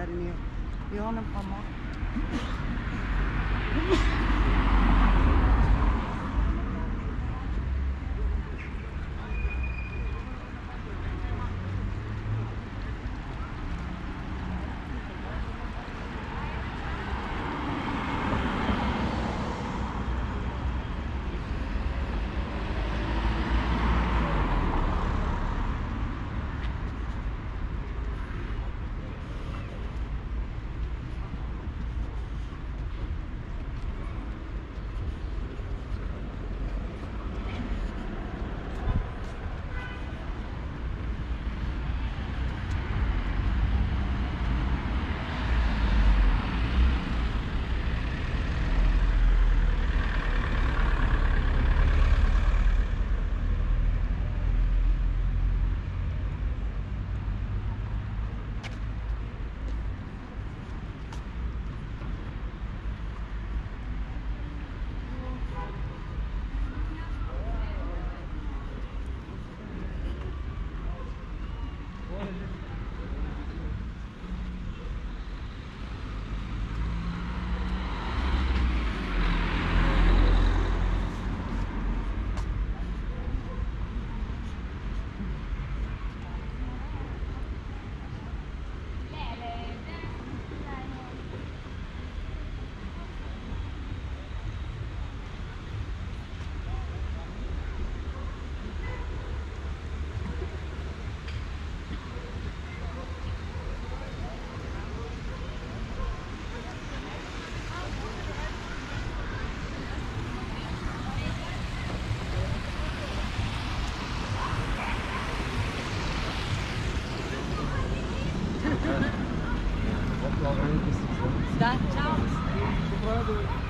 vermiyor. Bir hanım ama. another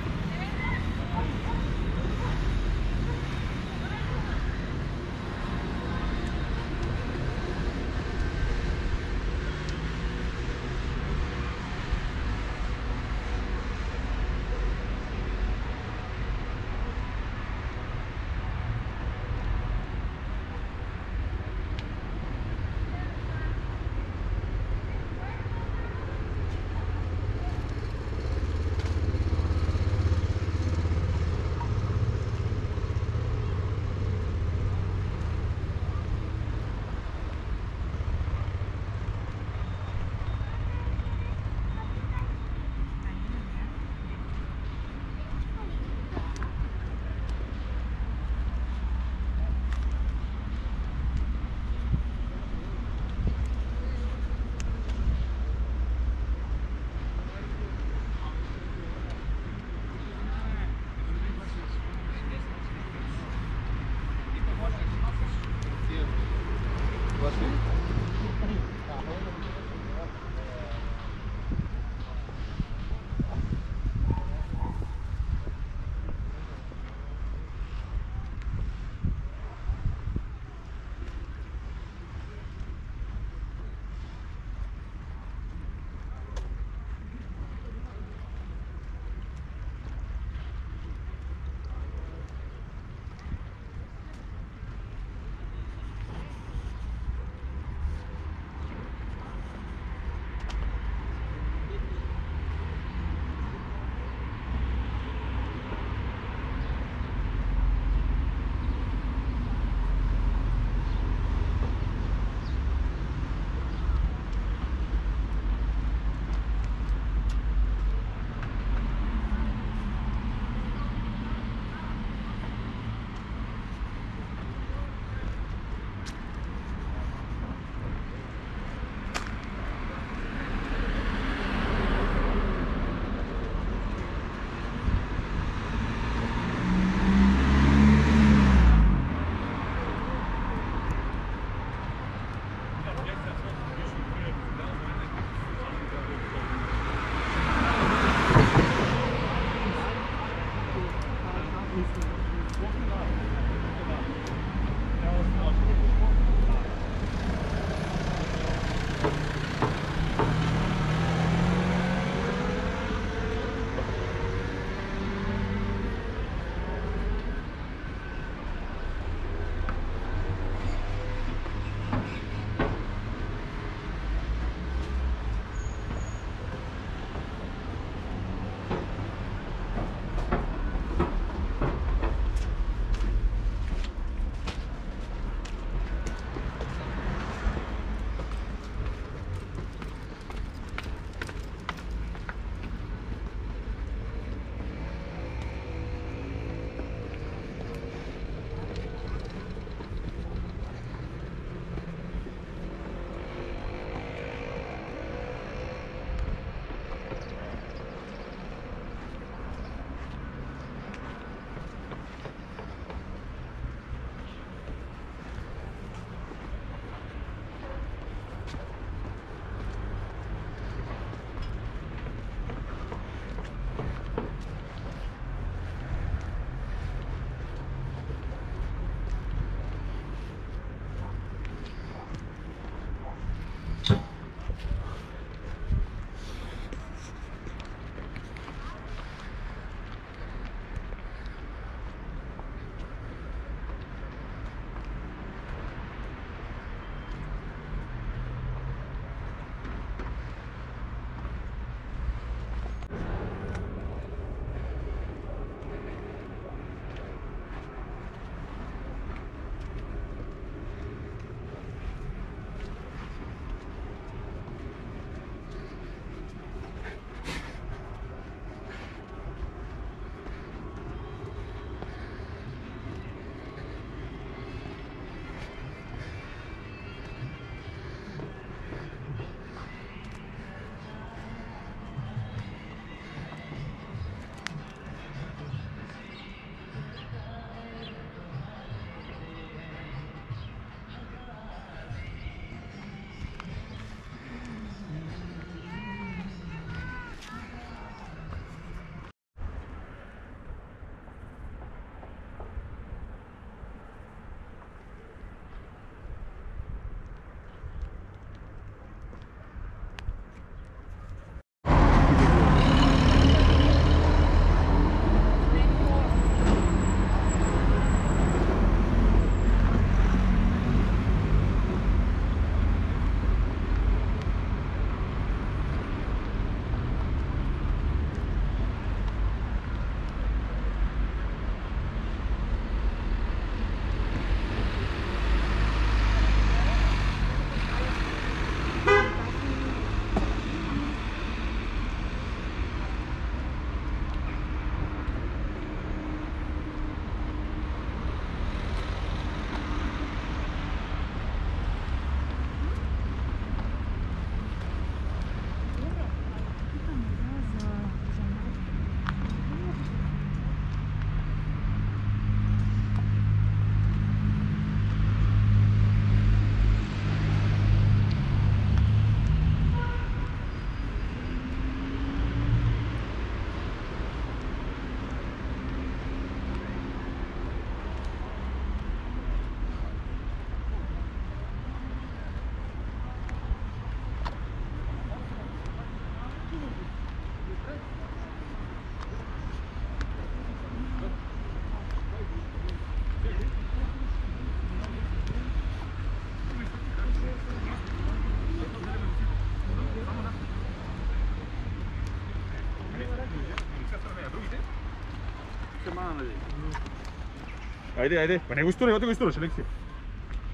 Ajde, ajde. Pa ne gusturi, odi gusturi, še nek si.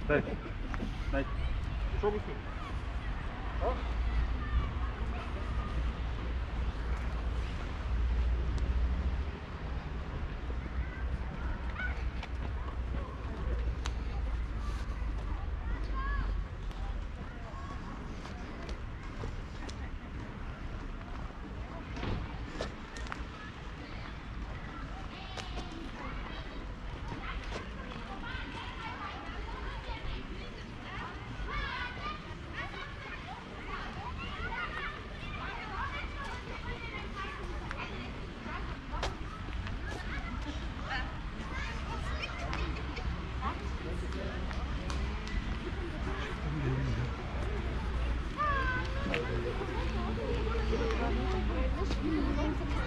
Daj. Dai. Show gusto. Ha? Thank you.